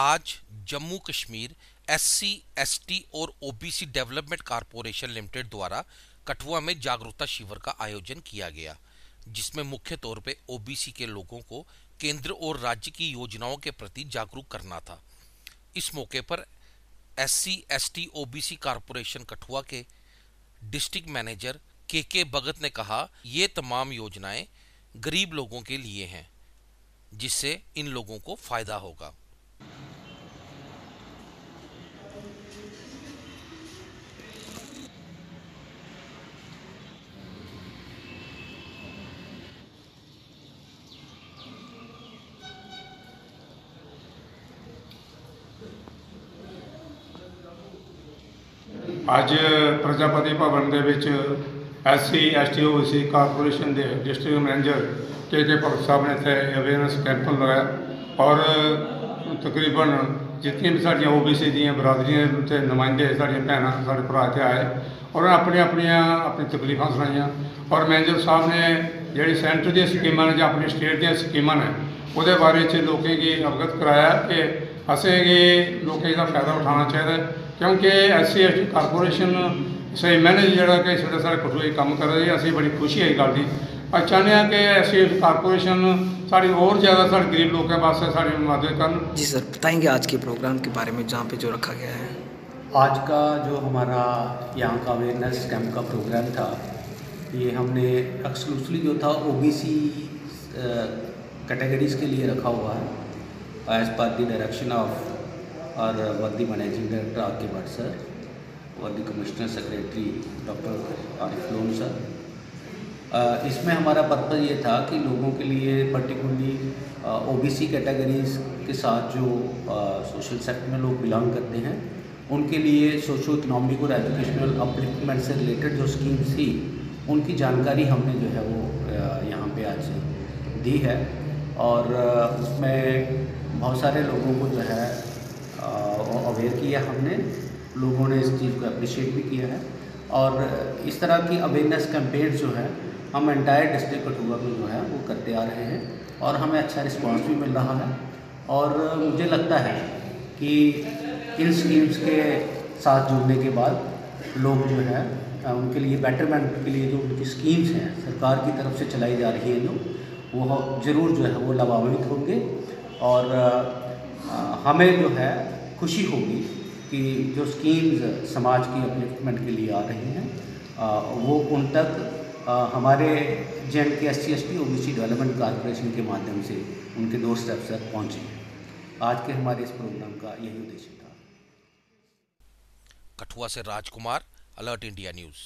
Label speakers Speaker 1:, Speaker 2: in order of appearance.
Speaker 1: आज Jammu Kashmir SC, ST और OBC development corporation limited द्वारा कठुआ में जागरूकता शिविर का आयोजन किया गया जिसमें मुख्य तौर पे ओबीसी के लोगों को केंद्र और राज्य की योजनाओं के प्रति जागरूक करना था। इस मौके पर SC, ST, OBC corporation Kathua के डिस्ट्रिक्ट मैनेजर के के भगत ने कहा ये तमाम योजनाएँ गरीब लोगों के लिए हैं जिससे इन लोगों को फ़ायदा होगा।
Speaker 2: ਅੱਜ ਪ੍ਰਜਾਪਤੀ ਭਵਨ ਦੇ ਵਿੱਚ ਐਸਸੀ ਐਸਟੀਓਸੀ ਕਾਰਪੋਰੇਸ਼ਨ ਦੇ district manager K K Bhagat ਸਾਹਿਬ ਨੇ ਇੱਥੇ ਅਵੇਅਰਨੈਸ ਕੈਂਪ ਲਗਾਇਆ ਔਰ ਤਕਰੀਬਨ ਜਿਤਨੀਆਂ ਵੀ ਸਾਡੀਆਂ ਓਬੀਸੀ ਦੀਆਂ ਬਰਾਦਰੀਆਂ ਤੇ ਨੁਮਾਇੰਦੇ ਸਾਡੀਆਂ ਭੈਣਾਂ, ਸਾਡੇ ਭਰਾ ਇੱਥੇ ਆਏ ਔਰ ਆਪਣੀਆਂ ਆਪਣੀਆਂ ਆਪਣੀ ਤਕਲੀਫਾਂ ਸੁਣਾਈਆਂ ਔਰ ਮੈਨੇਜਰ ਸਾਹਿਬ ਨੇ ਜਿਹੜੀ ਸੈਂਟਰ ਦੀਆਂ ਸਕੀਮਾਂ ਨੇ ਜਾਂ ਆਪਣੀ ਸਟੇਟ ਦੀਆਂ ਸਕੀਮਾਂ ਨੇ ਉਹਦੇ ਬਾਰੇ 'ਚ ਲੋਕਾਂ ਕੀ ਅਵਗਤ ਕਰਾਇਆ ਕਿ ਅਸੀਂ ਕਿ ਲੋਕਾਂ ਦਾ ਫਾਇਦਾ ਉਠਾਉਣਾ ਚਾਹੀਦਾ ਕਿਉਂਕਿ ਐਸਸੀ ਐਸਟੀ ਕਾਰਪੋਰੇਸ਼ਨ ਸਹੀ ਮੈਨੇਜ ਜਿਹੜਾ ਕਿ ਸਾਡੇ ਸਾਰੇ ਕਠੂਏ ਕੰਮ ਕਰ ਰਹੀ ਹੈ ਅਸੀਂ ਬੜੀ ਖੁਸ਼ੀ ਹੈ ਇਹ ਗੱਲ ਦੀ ਅਸੀਂ ਚਾਹੁੰਦੇ ਹਾਂ ਕਿ ਐਸਸੀ ਐਸਟੀ ਕਾਰਪੋਰੇਸ਼ਨ ਸਾਡੀ ਹੋਰ ਜ਼ਿਆਦਾ ਸਾਡੇ ਗਰੀਬ ਲੋਕਾਂ ਵਾਸਤੇ ਸਾਡੀ ਮਦਦ ਕਰਨ
Speaker 3: जी सर बताएंगे आज के प्रोग्राम के बारे में जहाँ पे जो रखा गया है
Speaker 4: आज का जो हमारा यहाँ का अवेयरनेस कैंप का प्रोग्राम था ये हमने एक्सक्लूसिवली जो था ओबीसी कैटेगरीज के लिए रखा हुआ है as per the direction of और वर्दी managing director R K Bhatt sir, वर्दी commissioner secretary doctor Arif Lone sir. इसमें हमारा पर्पज़ ये था कि लोगों के लिए पर्टिकुलरली ओबीसी कैटेगरीज के साथ जो सोशल सेक्टर में लोग बिलोंग करते हैं, उनके लिए सोशो इकनॉमिक और एजुकेशनल अपलिफ्टमेंट से रिलेटेड जो स्कीम्स थी, उनकी जानकारी हमने जो है वो यहाँ पे आज दी है। और उसमें बहुत सारे लोगों को जो है अवेयर किया हमने, लोगों ने इस चीज़ को अप्रिशिएट भी किया है। और इस तरह की अवेयरनेस कैंपेन जो है, हम एंटायर डिस्ट्रिक्ट कठुआ में जो है, वो करते आ रहे हैं और हमें अच्छा रिस्पांस भी मिल रहा है। और मुझे लगता है कि इन स्कीम्स के साथ जुड़ने के बाद लोग जो है उनके लिए बेटरमेंट के लिए जो उनकी स्कीम्स हैं, सरकार की तरफ़ से चलाई जा रही है जो, वो ज़रूर जो है, वो लाभान्वित होंगे। और हमें जो है खुशी होगी कि जो स्कीम्स समाज की अपलिफ्टमेंट के लिए आ रही हैं वो उन तक हमारे J and K S C S T O B C development corporation के माध्यम से उनके डोर स्टेप तक पहुँचे आज के हमारे इस प्रोग्राम का यही उद्देश्य था।
Speaker 1: कठुआ से राजकुमार अलर्ट इंडिया न्यूज़